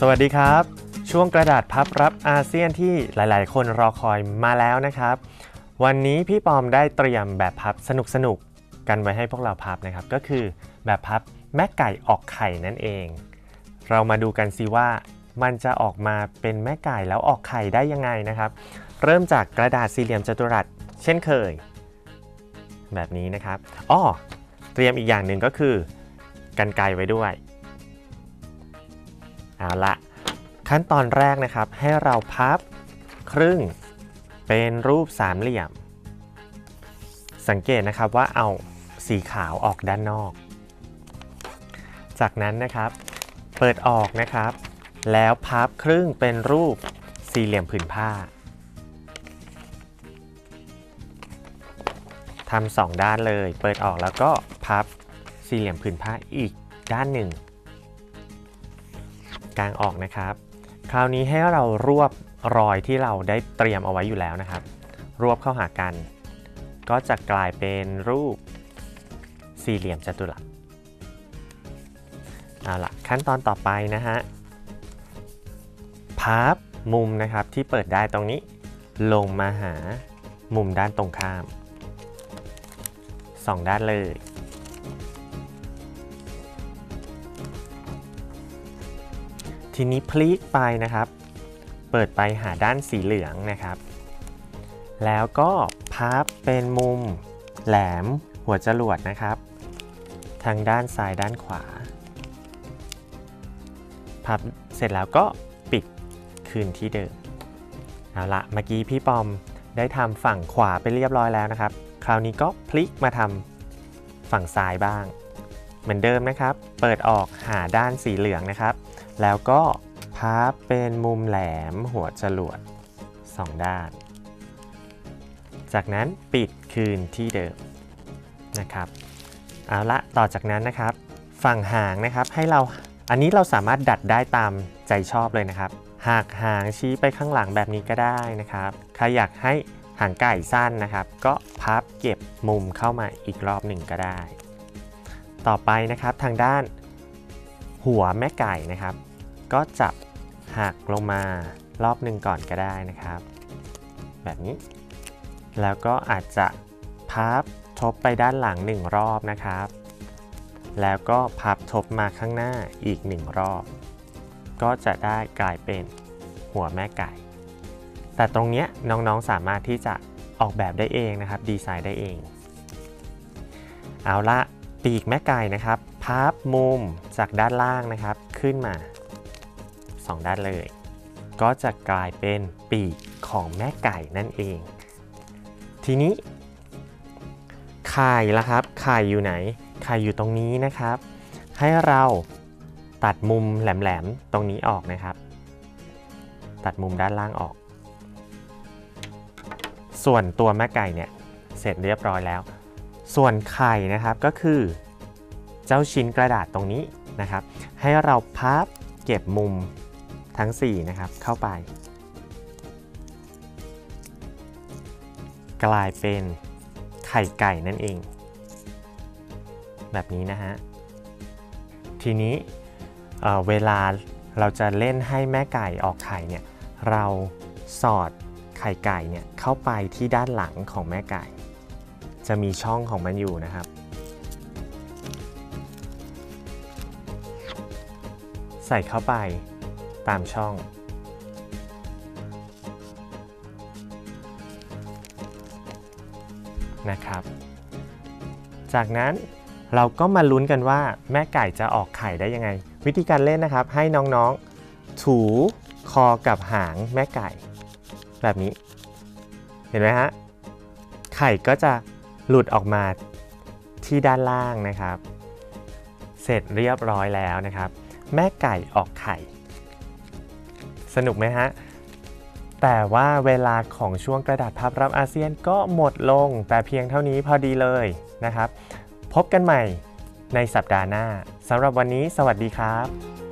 สวัสดีครับ ช่วงกระดาษพับรับอาเซียนที่หลาย ๆ คนรอคอยมาแล้วนะครับ วันนี้พี่ปอมได้เตรียมแบบพับสนุกๆกันไว้ให้พวกเราพับนะครับ ก็คือแบบพับแม่ไก่ออกไข่นั่นเอง เรามาดูกันสิว่ามันจะออกมาเป็นแม่ไก่แล้วออกไข่ได้ยังไงนะครับ เริ่มจากกระดาษสี่เหลี่ยมจัตุรัสเช่นเคย แบบนี้นะครับอ้อเตรียมอีกอย่างหนึ่งก็คือกันไกไว้ด้วย เอาละขั้นตอนแรกนะครับให้เราพับครึ่งเป็นรูปสามเหลี่ยม สังเกตนะครับว่าเอาสีขาวออกด้านนอก จากนั้นนะครับ เปิดออกนะครับ แล้วพับครึ่งเป็นรูปสี่เหลี่ยมผืนผ้าทำสองด้านเลย เปิดออกแล้วก็พับสี่เหลี่ยมผืนผ้าอีกด้านหนึ่ง กางออกนะครับ คราวนี้ให้เรารวบรอยที่เราได้เตรียมเอาไว้อยู่แล้วนะครับ รวบเข้าหากัน ก็จะกลายเป็นรูปสี่เหลี่ยมจัตุรัสเอาละขั้นตอนต่อไปนะฮะพับมุมนะครับที่เปิดได้ตรงนี้ ลงมาหามุมด้านตรงข้ามสองด้านเลย ทีนี้พลิกไปนะครับ เปิดไปหาด้านสีเหลืองนะครับ แล้วก็พับเป็นมุมแหลมหัวจรวดนะครับ ทางด้านซ้ายด้านขวา พับเสร็จแล้วก็ปิดคืนที่เดิมเอาละเมื่อกี้พี่ปอมได้ทำฝั่งขวาไปเรียบร้อยแล้วนะครับ คราวนี้ก็พลิกมาทำฝั่งซ้ายบ้าง เหมือนเดิมนะครับ เปิดออกหาด้านสีเหลืองนะครับ แล้วก็พับเป็นมุมแหลมหัวจรวด2 ด้าน จากนั้นปิดคืนที่เดิมนะครับเอาละต่อจากนั้นนะครับ ฝั่งหางนะครับให้เราอันนี้เราสามารถดัดได้ตามใจชอบเลยนะครับ หากหางชี้ไปข้างหลังแบบนี้ก็ได้นะครับใครอยากให้หางไก่สั้นนะครับ ก็พับเก็บมุมเข้ามาอีกรอบหนึ่งก็ได้ ต่อไปนะครับทางด้านหัวแม่ไก่นะครับ ก็จับหักลงมารอบหนึ่งก่อนก็ได้นะครับ แบบนี้ แล้วก็อาจจะพับทบไปด้านหลังหนึ่งรอบนะครับ แล้วก็พับทบมาข้างหน้าอีกหนึ่งรอบ ก็จะได้กลายเป็นหัวแม่ไก่ แต่ตรงเนี้ยน้องๆสามารถที่จะออกแบบได้เองนะครับ ดีไซน์ได้เอง เอาละปีกแม่ไก่นะครับ พับมุมจากด้านล่างนะครับขึ้นมา 2 ด้านเลย ก็จะกลายเป็นปีกของแม่ไก่นั่นเอง ทีนี้ ไข่ละครับ ไข่อยู่ไหน ไข่อยู่ตรงนี้นะครับ ให้เราตัดมุมแหลมๆตรงนี้ออกนะครับ ตัดมุมด้านล่างออก ส่วนตัวแม่ไก่เนี่ยเสร็จเรียบร้อยแล้ว ส่วนไข่นะครับก็คือ เจ้าชิ้นกระดาษตรงนี้นะครับ ให้เราพับเก็บมุม ทั้ง 4 นะครับ เข้าไป กลายเป็นไข่ไก่นั่นเอง แบบนี้นะฮะ ทีนี้เเวลาเราจะเล่นให้แม่ไก่ออกไข่เนี่ย เราสอดไข่ไก่เนี่ยเข้าไปที่ด้านหลังของแม่ไก่ จะมีช่องของมันอยู่นะครับ ใส่เข้าไป ตามช่อง นะครับ จากนั้นเราก็มาลุ้นกันว่าแม่ไก่จะออกไข่ได้ยังไง วิธีการเล่นนะครับให้น้องๆ ถูคอกับหางแม่ไก่ แบบนี้ เห็นไหมฮะไข่ก็จะหลุดออกมาที่ด้านล่างนะครับ เสร็จเรียบร้อยแล้วนะครับ แม่ไก่ออกไข่ สนุกไหมฮะ แต่ว่าเวลาของช่วงกระดาษพับรับอาเซียนก็หมดลง แต่เพียงเท่านี้พอดีเลยนะครับ พบกันใหม่ในสัปดาห์หน้าสำหรับวันนี้ สวัสดีครับ